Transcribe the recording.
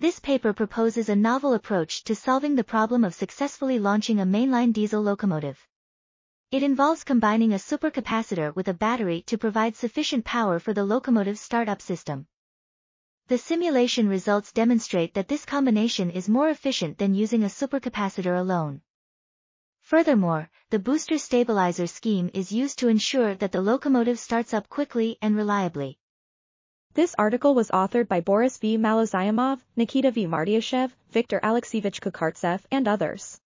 This paper proposes a novel approach to solving the problem of successfully launching a mainline diesel locomotive. It involves combining a supercapacitor with a battery to provide sufficient power for the locomotive's startup system. The simulation results demonstrate that this combination is more efficient than using a supercapacitor alone. Furthermore, the booster stabilizer scheme is used to ensure that the locomotive starts up quickly and reliably. This article was authored by Boris V. Malozyomov, Nikita V. Martyushev, Viktor Alekseevich Kukartsev, and others.